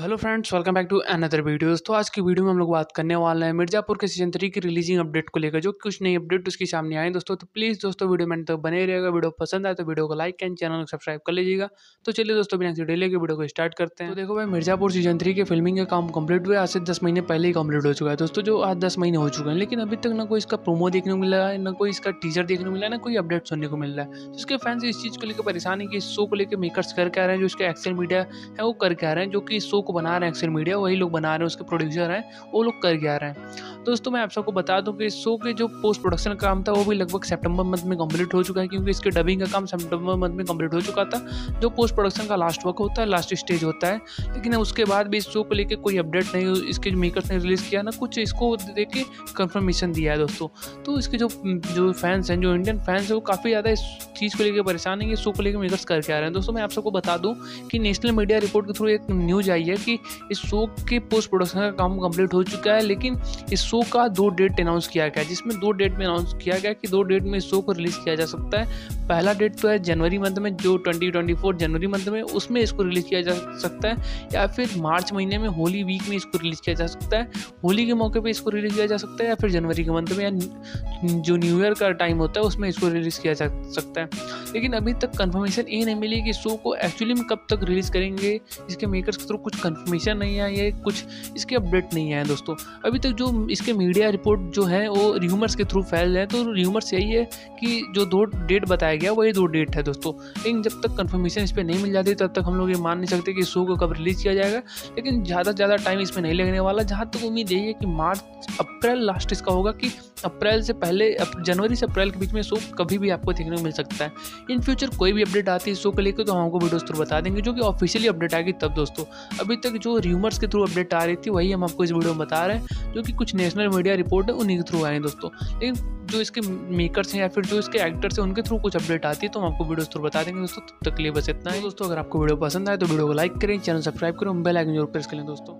Hello friends welcome back to another video तो आज की वीडियो में हम लोग बात करने वाले हैं मिर्जापुर के सीज़न थ्री की रिलीजिंग अपडेट को लेकर, जो कुछ नई अपडेट उसके सामने आए दोस्तों तो प्लीज़ दोस्तों वीडियो में तक बने रहेगा वीडियो पसंद आए तो वीडियो को लाइक एंड चैनल को सब्सक्राइब कर लीजिएगा। तो चलिए दोस्तों, बिना किसी डिले के वीडियो को स्टार्ट करते हैं। तो देखो भाई, मिर्जापुर सीज़न थ्री के फिल्मिंग का काम कंप्लीट हुआ आज से दस महीने पहले ही कंप्लीट हो चुका है। दोस्तों, जो आज दस महीने हो चुके हैं, लेकिन अभी तक ना कोई इसका प्रोमो देखने को मिला है, ना कोई इसका टीजर देखने को मिला है, ना कोई अपडेट सुनने को मिल रहा है। तो इसके फैंस इस चीज़ को लेकर परेशान है कि इस शो को लेकर मेकर्स करके आ रहे हैं, जो इसके एक्सेल मीडिया है, वो करके आ रहे हैं, जो कि इस शो को बना रहे हैं एक्सेल मीडिया वही लोग बना रहे हैं, उसके प्रोड्यूसर हैं, वो लोग कर आ रहे हैं। दोस्तों, मैं आप सबको बता दूँ कि इस शो के जो पोस्ट प्रोडक्शन काम था, वो भी लगभग सेप्टेम्बर मंथ में कंप्लीट हो चुका है, क्योंकि इसके डबिंग का काम सितंबर मंथ में कंप्लीट हो चुका था, जो पोस्ट प्रोडक्शन का लास्ट वर्क होता है लास्ट स्टेज होता है। लेकिन उसके बाद भी इस शो को लेकर कोई अपडेट नहीं, इसके मेकर्स ने रिलीज़ किया ना, कुछ इसको देख के कन्फर्मेशन दिया है दोस्तों। तो इसके जो जो फैंस हैं, जो इंडियन फैंस हैं, वो काफ़ी ज़्यादा इस चीज़ को लेकर परेशान है इस शो को लेकर मेकर्स करके आ रहे हैं। दोस्तों, मैं आप सबको बता दूँ कि नेशनल मीडिया रिपोर्ट के थ्रू एक न्यूज़ आई है कि इस शो के पोस्ट प्रोडक्शन का काम कंप्लीट हो चुका है, लेकिन इस शो का दो डेट अनाउंस किया गया जिसमें दो डेट में अनाउंस किया गया कि दो डेट में इस शो को रिलीज़ किया जा सकता है। पहला डेट तो है जनवरी मंथ में, जो ट्वेंटी ट्वेंटी फोर जनवरी मंथ में, उसमें इसको रिलीज़ किया जा सकता है, या फिर मार्च महीने में, होली वीक में इसको रिलीज़ किया जा सकता है। होली के मौके पर इसको रिलीज़ किया जा सकता है, या फिर जनवरी के मंथ में, या जो न्यू ईयर का टाइम होता है, उसमें इसको रिलीज़ किया जा सकता है। लेकिन अभी तक कंफर्मेशन ये नहीं मिली कि शो को एक्चुअली में कब तक रिलीज़ करेंगे। इसके मेकर्स के थ्रू कुछ कंफर्मेशन नहीं आई है, कुछ इसके अपडेट नहीं है दोस्तों। अभी तक जो इसके मीडिया रिपोर्ट जो है, वो र्यूमर्स के थ्रू फैल रहे हैं। तो र्यूमर्स यही है कि जो दो डेट बताया गया, वही दो डेट है दोस्तों। लेकिन जब तक कन्फर्मेशन इस पर नहीं मिल जाती, तब तक हम लोग ये मान नहीं सकते कि शो को कब रिलीज़ किया जाएगा। लेकिन ज़्यादा से ज़्यादा टाइम इसमें नहीं लगने वाला। जहाँ तक उम्मीद यही है कि मार्च, अप्रैल लास्ट इसका होगा कि अप्रैल से पहले जनवरी से अप्रैल के बीच में शो कभी भी आपको देखने को मिल सकता है। इन फ्यूचर कोई भी अपडेट आती है शो को लेकर तो हम आपको वीडियोस थ्रू बता देंगे, जो कि ऑफिशियली अपडेट आएगी तब दोस्तों। अभी तक जो र्यूमर्स के थ्रू अपडेट आ रही थी, वही हम आपको इस वीडियो में बता रहे हैं, जो कि कुछ नेशनल मीडिया रिपोर्ट है, उन्हीं के थ्रू आए हैं दोस्तों। लेकिन जो इसके मेकर्स हैं या फिर जो इसके एक्टर्स हैं, उनके थ्रू कुछ अपडेट आती है तो हम आपको वीडियो थ्रू बता देंगे दोस्तों। तब तक लिए बस इतना है। दोस्तों, अगर आपको वीडियो पसंद आए तो वीडियो को लाइक करें चैनल सब्सक्राइब करें बेल आइकन ज़रूर प्रेस करें दोस्तों।